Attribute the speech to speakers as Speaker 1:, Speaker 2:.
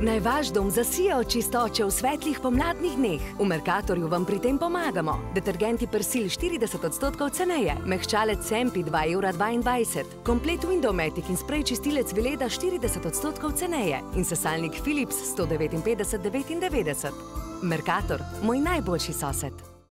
Speaker 1: Naj vaš dom zasija od čistoče v svetlih pomladnih dneh. V Merkatorju vam pri tem pomagamo. Detergenti Persil 40 odstotkov ceneje, mehčalec Sempi 2,22 evra, komplet Windowmatic in sprej čistilec Vileda 40 odstotkov ceneje in sesalnik Philips 159,99. Merkator, moj najboljši sosed.